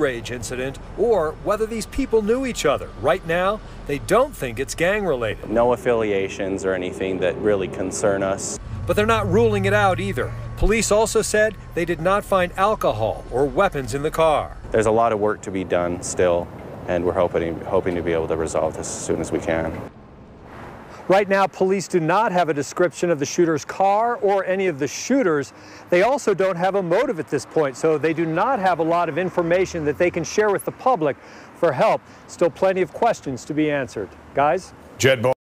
rage incident or whether these people knew each other. Right now, they don't think it's gang related. No affiliations or anything that really concern us. But they're not ruling it out either. Police also said they did not find alcohol or weapons in the car. There's a lot of work to be done still, and we're hoping, hoping to be able to resolve this as soon as we can. Right now, police do not have a description of the shooter's car or any of the shooters. They also don't have a motive at this point, so they do not have a lot of information that they can share with the public for help. Still plenty of questions to be answered. Guys? Jed Bo